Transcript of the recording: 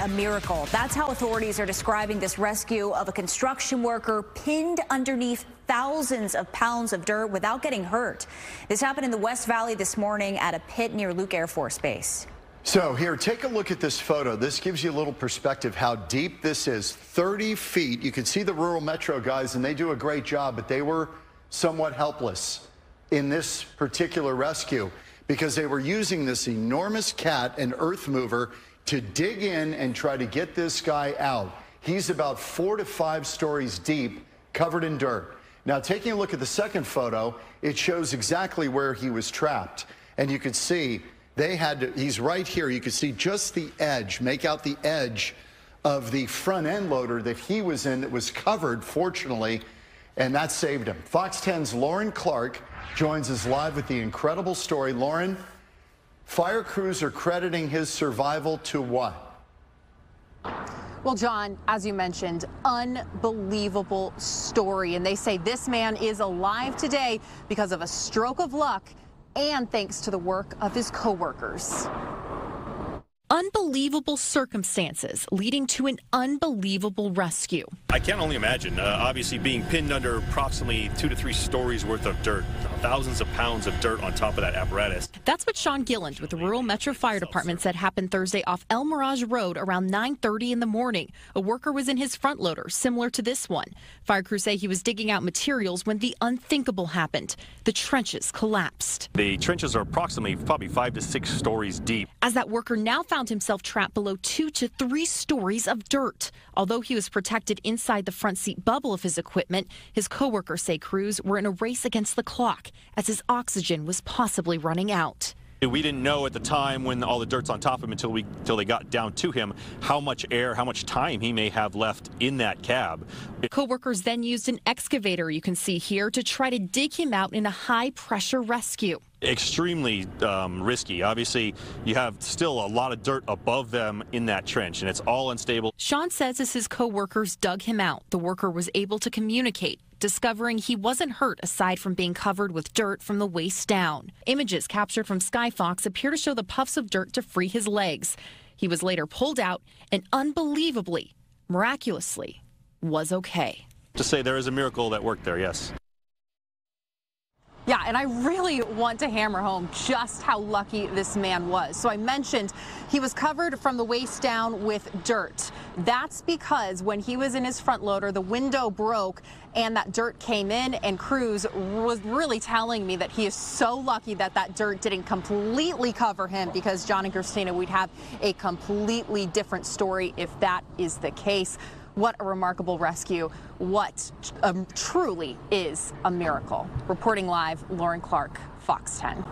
A miracle. That's how authorities are describing this rescue of a construction worker pinned underneath thousands of pounds of dirt without getting hurt. This happened in the West Valley this morning at a pit near Luke Air Force Base. So here, take a look at this photo. This gives you a little perspective how deep this is. 30 feet. You can see the rural metro guys, and they do a great job, but they were somewhat helpless in this particular rescue because they were using this enormous cat and earth mover to dig in and try to get this guy out. He's about four to five stories deep, covered in dirt. Now, taking a look at the second photo, it shows exactly where he was trapped. And you can see they had to, he's right here. You can see just the edge, make out the edge of the front end loader that he was in that was covered, fortunately, and that saved him. Fox 10's Lauren Clark joins us live with the incredible story. Lauren, Fire crews are crediting his survival to what? Well, John, as you mentioned, unbelievable story. And they say this man is alive today because of a stroke of luck and thanks to the work of his coworkers. Unbelievable circumstances leading to an unbelievable rescue. I can only imagine. Uh, obviously, being pinned under approximately two to three stories worth of dirt, thousands of pounds of dirt on top of that apparatus. That's what Sean Gilland with the Rural Metro Fire Department said happened Thursday off El Mirage Road around 9:30 in the morning. A worker was in his front loader, similar to this one. Fire crews say he was digging out materials when the unthinkable happened. The trenches collapsed. The trenches are approximately probably five to six stories deep. As that worker now found found himself trapped below two to three stories of dirt. Although he was protected inside the front seat bubble of his equipment, his coworkers say crews were in a race against the clock as his oxygen was possibly running out. We didn't know at the time when all the dirt's on top of him until we until they got down to him how much air, how much time he may have left in that cab. Co-workers then used an excavator you can see here to try to dig him out in a high pressure rescue extremely um, risky. Obviously, you have still a lot of dirt above them in that trench, and it's all unstable. Sean says as his co-workers dug him out, the worker was able to communicate, discovering he wasn't hurt aside from being covered with dirt from the waist down. Images captured from Skyfox appear to show the puffs of dirt to free his legs. He was later pulled out and unbelievably, miraculously, was okay. To say there is a miracle that worked there, yes. Yeah, and I really want to hammer home just how lucky this man was. So I mentioned he was covered from the waist down with dirt. That's because when he was in his front loader, the window broke and that dirt came in and Cruz was really telling me that he is so lucky that that dirt didn't completely cover him because John and Christina, we'd have a completely different story if that is the case. What a remarkable rescue. What um, truly is a miracle. Reporting live, Lauren Clark, Fox 10.